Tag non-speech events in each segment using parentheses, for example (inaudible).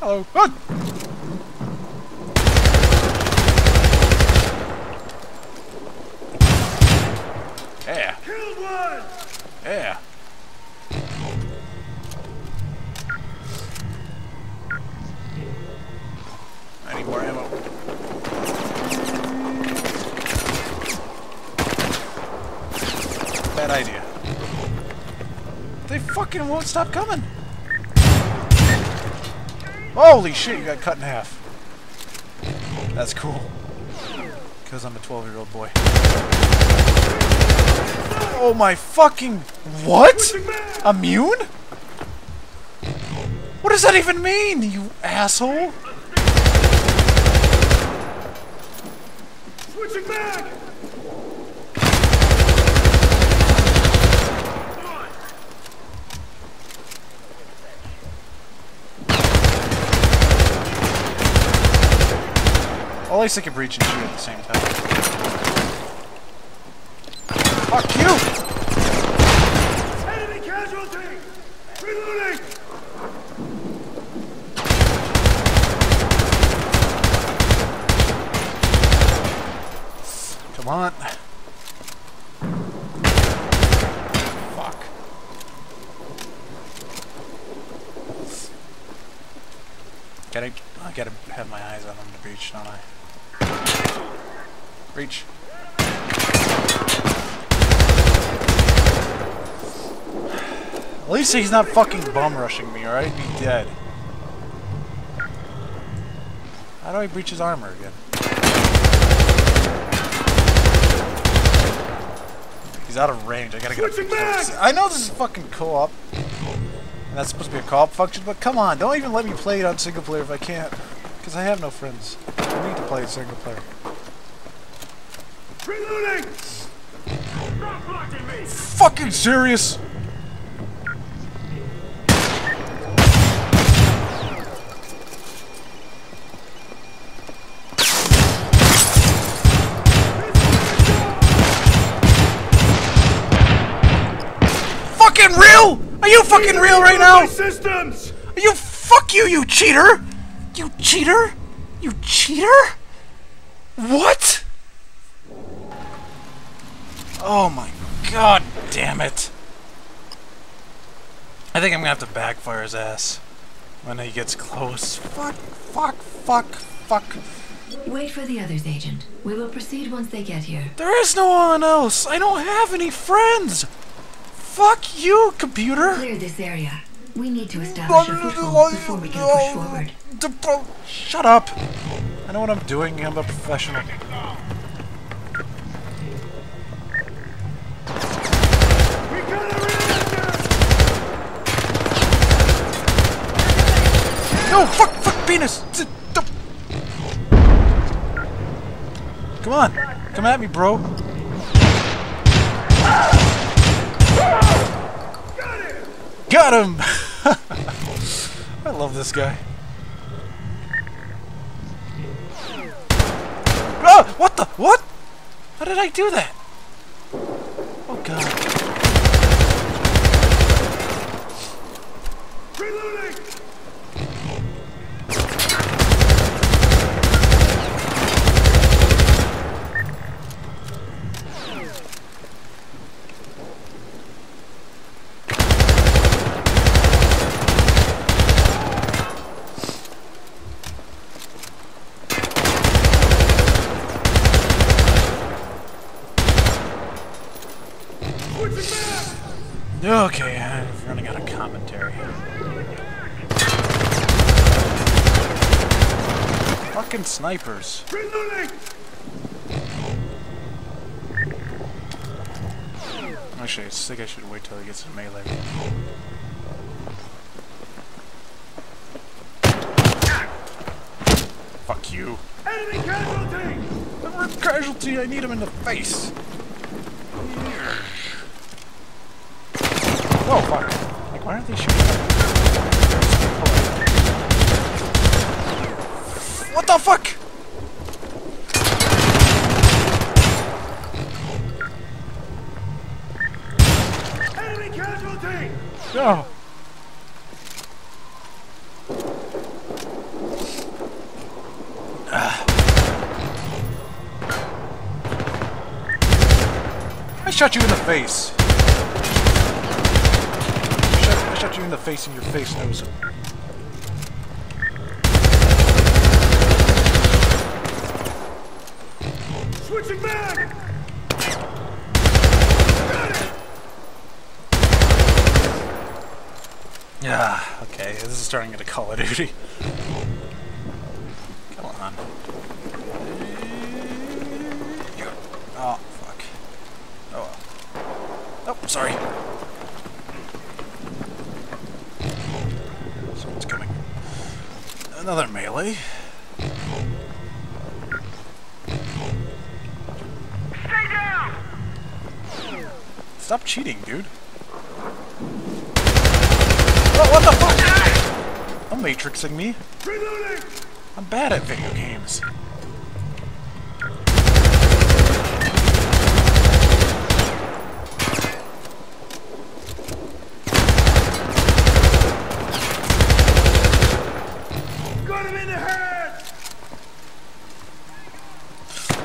Hello. Ah! Yeah. Killed one! Yeah. I need more ammo. Bad idea. They fucking won't stop coming. Holy shit, you got cut in half. That's cool. Because I'm a 12 year old boy. Oh my fucking. What? Immune? What does that even mean, you asshole? Switching back! At least I can breach and shoot at the same time. Fuck you! Enemy casualty! Reloading! Come on. Fuck. Gotta, I gotta have my eyes on him to breach, don't I? Breach. At least he's not fucking bum rushing me, alright? Be dead. How do I breach his armor again? He's out of range. I gotta get Switching up back! I know this is fucking co-op. And that's supposed to be a co-op function, but come on, don't even let me play it on single player if I can't. Because I have no friends. I need to play it single player. Reloading! Stop blocking me! Fucking serious? Fucking real? Are you fucking real right now? Systems! You fuck you, you cheater! You cheater? You cheater? What? Oh my god damn it. I think I'm gonna have to backfire his ass when he gets close. Fuck, fuck, fuck, fuck. Wait for the others, Agent. We will proceed once they get here. There is no one else! I don't have any friends! Fuck you, computer! Clear this area. We need to establish a foothold before we can push forward. Shut up! I know what I'm doing, I'm a professional. We got a reactor! No, fuck, fuck, penis! Come on, come at me, bro. Got him! (laughs) I love this guy. Ah! What the? What? How did I do that? Oh god. Reloading! Switching back! Okay, I'm running out of commentary. Fucking snipers. Actually, I think I should wait till he gets to melee. Fuck you. Enemy casualty! I'm casualty, I need him in the face. Oh, fuck. Like, why aren't they shooting? What the fuck? Enemy casualty! No. Ah. I shot you in the face. You in the face and your face knows it. Switching back! Yeah, okay, this is starting into Call of Duty. Come on. Oh, fuck. Oh well. Oh, sorry. Someone's coming. Another melee. Stay down! Stop cheating, dude. Oh, what the fuck? Don't matrixing me. I'm bad at video games. Got him in the head!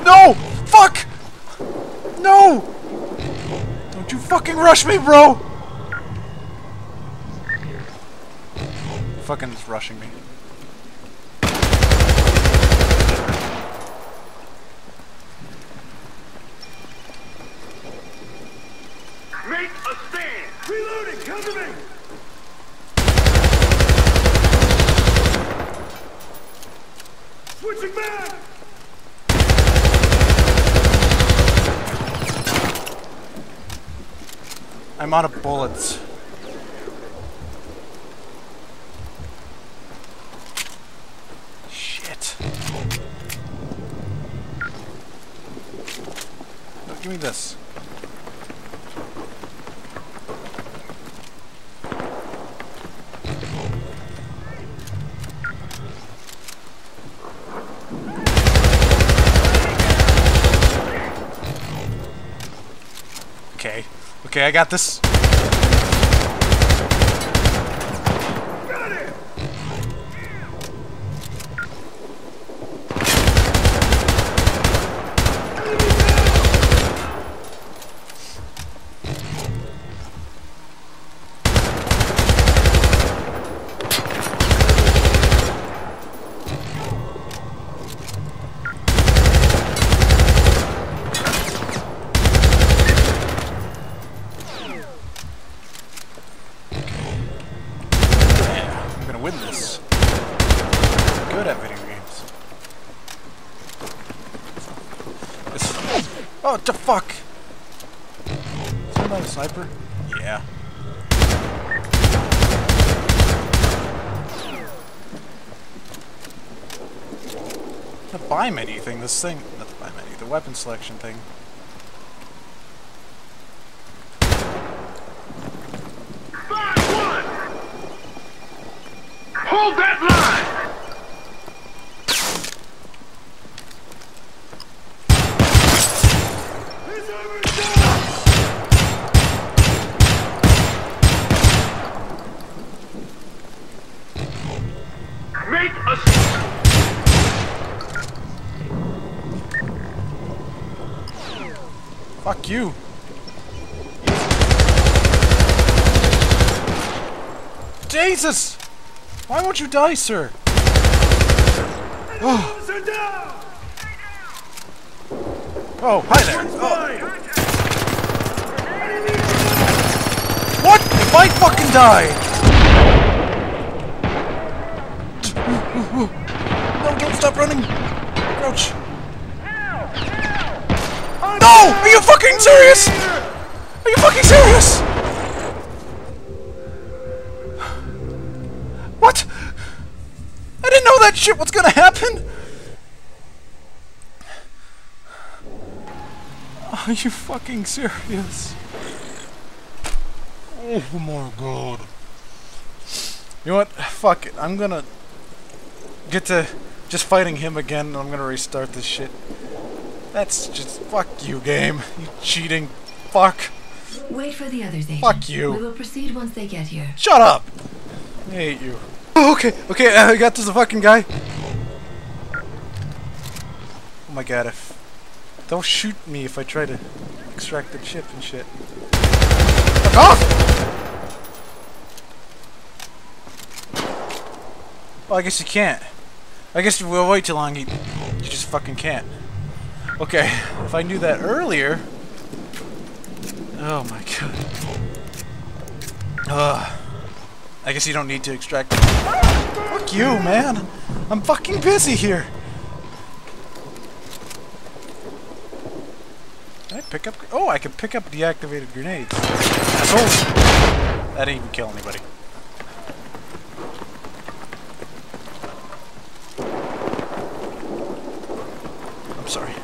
No! Fuck! No! Don't you fucking rush me, bro! Fucking is rushing me. Make a stand! Reloading! Cover me! Switching back! I'm out of bullets. Shit. No, give me this. Okay. Okay, I got this. Got him! Yeah, I'm gonna win this. Good at video games. This, oh, the fuck! Is that not a sniper? Yeah. The buy menu thing, this thing, not the buy menu, the weapon selection thing. Hold that line! Fuck you! Jesus! Why won't you die, sir? down! Oh, hi there! Oh, what? If I fucking die! No, don't stop running! Crouch! No! Fucking serious? Are you fucking serious? What? I didn't know that shit was gonna happen! Are you fucking serious? Oh my god. You know what? Fuck it. I'm gonna get to just fighting him again and I'm gonna restart this shit. That's just fuck you game. You cheating fuck. Wait for the others, Agent. Fuck you. We will proceed once they get here. Shut up! I hate you. Oh, okay, okay, uh, I got this fucking guy. Oh my god, if... Don't shoot me if I try to extract the chip and shit. Fuck off! Well, I guess you can't. I guess if we'll wait too long, you, you just fucking can't. Okay, if I knew that earlier... Oh my god. Ugh. I guess you don't need to extract... Fuck you, man! I'm fucking busy here! Can I pick up... Oh, I can pick up deactivated grenades. Asshole! That didn't even kill anybody. I'm sorry.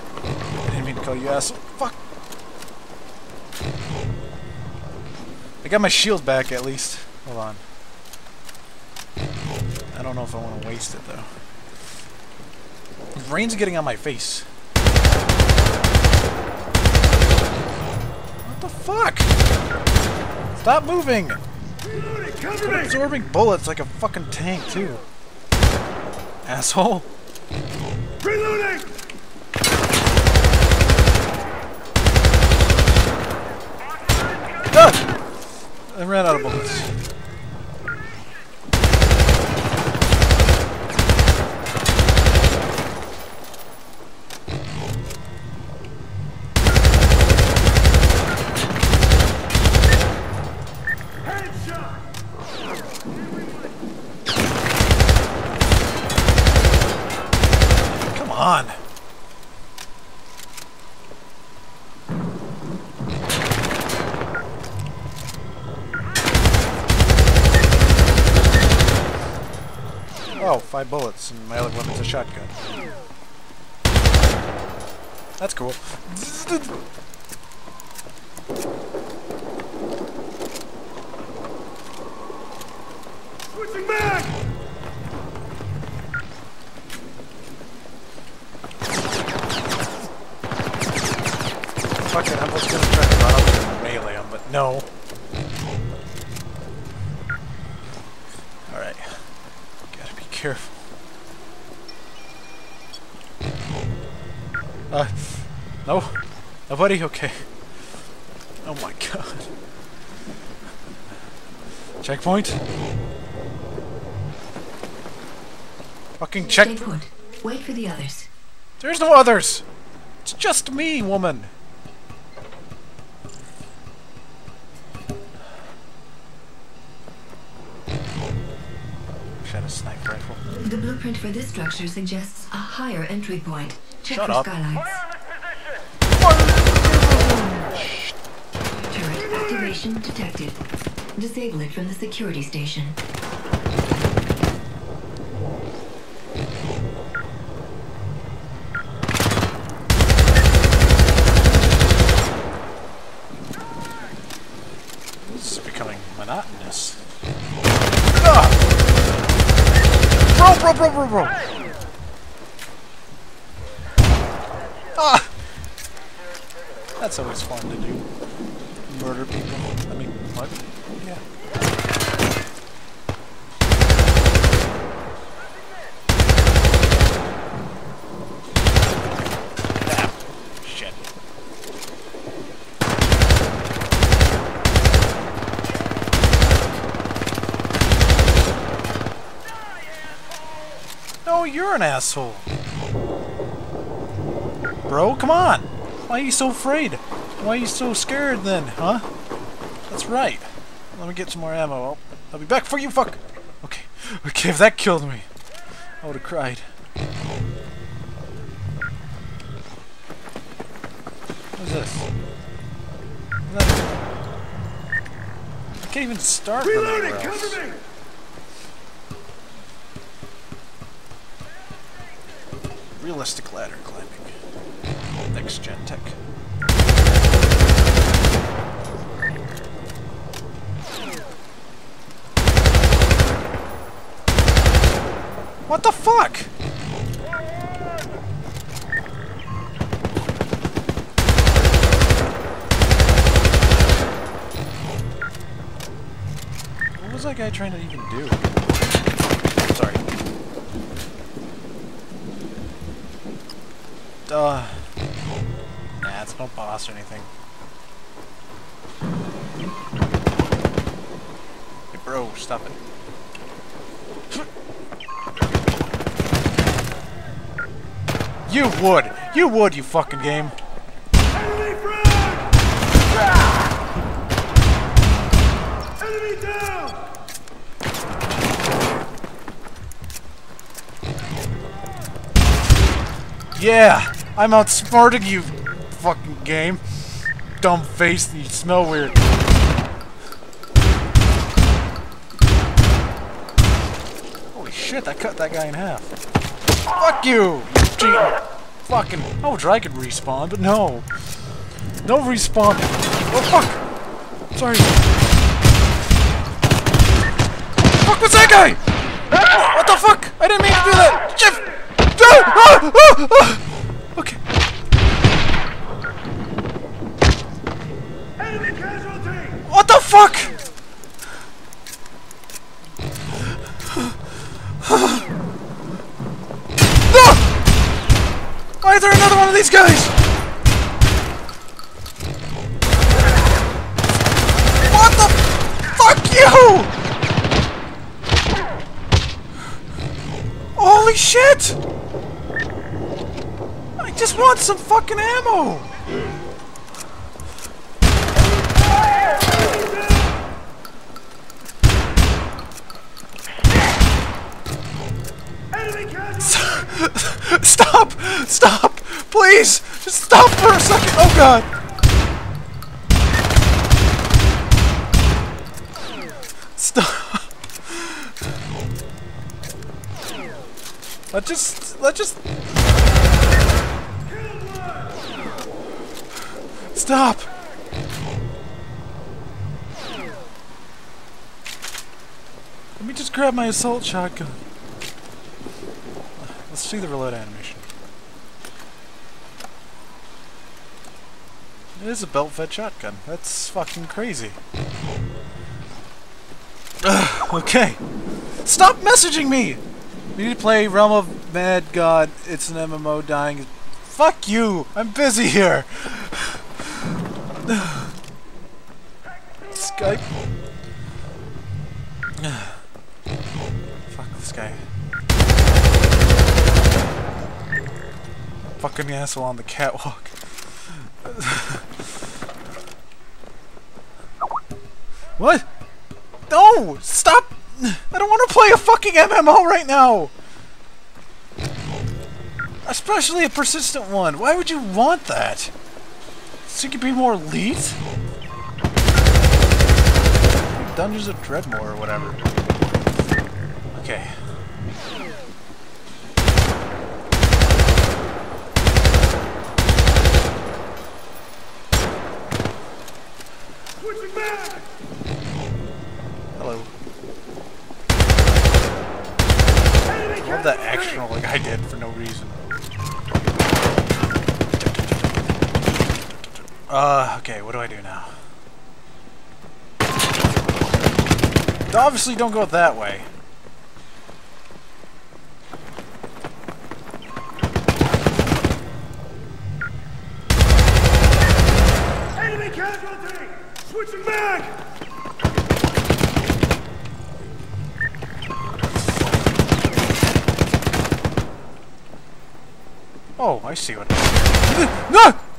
I asshole. Fuck! I got my shield back at least. Hold on. I don't know if I want to waste it though. Rain's getting on my face. What the fuck? Stop moving! Absorbing bullets like a fucking tank too. Asshole. Reloading! I ran out of bullets. Headshot! Come on. Five bullets, and my other weapon's a shotgun. That's cool. Switching back! Fuck it, I was gonna try to run up and melee him, but no. Alright. Gotta be careful. Uh, no? Nobody? Okay. Oh my god. Checkpoint? Fucking checkpoint. Wait for the others. There's no others! It's just me, woman! Should have a sniper rifle. The blueprint for this structure suggests a higher entry point. Check Shut up. skylights. Turret activation detected. Disable it from the security station. This is becoming monotonous. Ah! Bro, bro, bro, bro, bro! Ah! That's always fun to do. Murder people. I mean, what? Yeah. Ah, shit. No, you're an asshole. Bro, come on. Why are you so afraid? Why are you so scared then, huh? That's right. Let me get some more ammo. I'll, I'll be back for you, fuck. Okay. Okay, if that killed me, I would have cried. What's this? I can't even start Reloading! Cover me! Realistic ladder climbing. Gen tech. What the fuck? What was that guy trying to even do? Sorry. Uh, it's no boss or anything. Hey, bro, stop it. You would! You would, you fucking game! Enemy down! Yeah! I'm outsmarting you, fucking game. Dumb face, you smell weird. Holy shit, I cut that guy in half. Fuck you! you cheater. Fucking. Oh, I could respawn, but no. No respawn. Oh, fuck! Sorry. Fuck, what's that guy? What the fuck? I didn't mean to do that! Jeff! Ah! Ah! Ah! Ah! Okay. Enemy casualty! What the fuck? no! Why is there another one of these guys? What the fuck you? Holy shit! Some fucking ammo! (laughs) Stop! Stop! Please! Just stop for a second! Oh god! Stop! Let's just... Let's just... Stop! Let me just grab my assault shotgun. Let's see the reload animation. It is a belt-fed shotgun. That's fucking crazy. Ugh, okay. Stop messaging me! We need to play Realm of Mad God. It's an MMO dying. Fuck you! I'm busy here! Skype. Fuck this guy. Fucking asshole on the catwalk. what? No! Stop! I don't want to play a fucking MMO right now! Especially a persistent one. Why would you want that? So you could be more elite? Dungeons of Dredmor or whatever. Okay. Switching back! Hello. Enemy Love that casualty! action like I did for no reason. Uh, okay, what do now? Obviously don't go that way. Enemy casualty! Switching back! Oh, I see what. (laughs) No!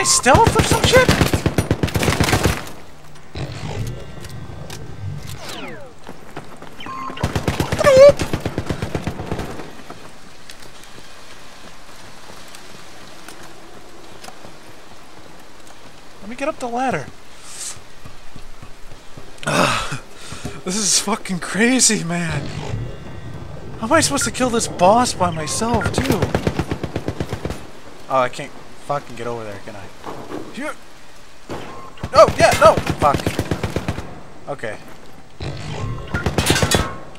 Guy stealth or some shit? Let me get up the ladder. Ugh. This is fucking crazy, man. How am I supposed to kill this boss by myself, too? Oh, I can't fucking get over there, can I? Here. Oh, yeah, no! Fuck. Okay.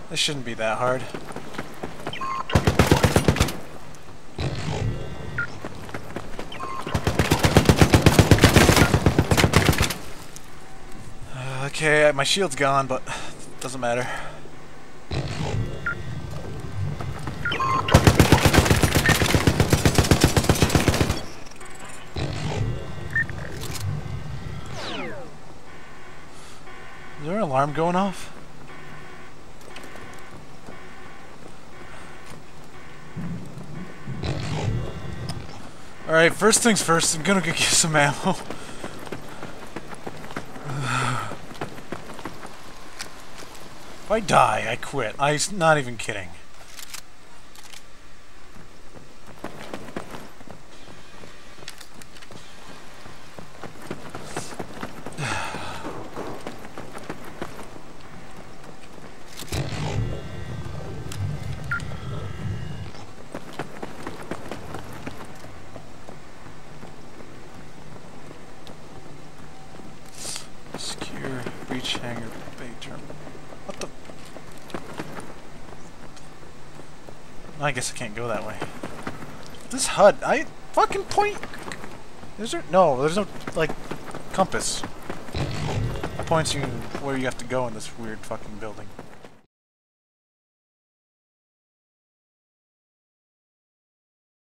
This shouldn't be that hard. Uh, Okay, my shield's gone, but doesn't matter. Alarm going off? Alright, first things first, I'm gonna go (laughs) get some ammo. (sighs) if I die, I quit. I'm not even kidding. Secure breach hangar bay terminal. What the? I guess I can't go that way. This HUD, I fucking point. Is there no? There's no like compass. It points you where you have to go in this weird fucking building.